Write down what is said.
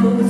Keep it.